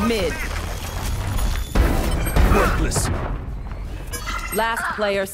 Mid. Worthless. Last player